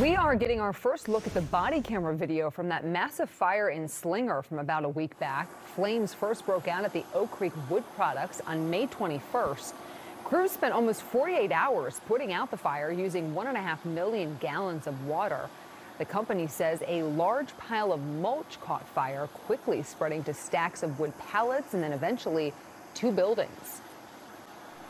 We are getting our first look at the body camera video from that massive fire in Slinger from about a week back. Flames first broke out at the Oak Creek Wood Products on May 21st. Crews spent almost 48 hours putting out the fire using one and a half million gallons of water. The company says a large pile of mulch caught fire, quickly spreading to stacks of wood pallets and then eventually two buildings.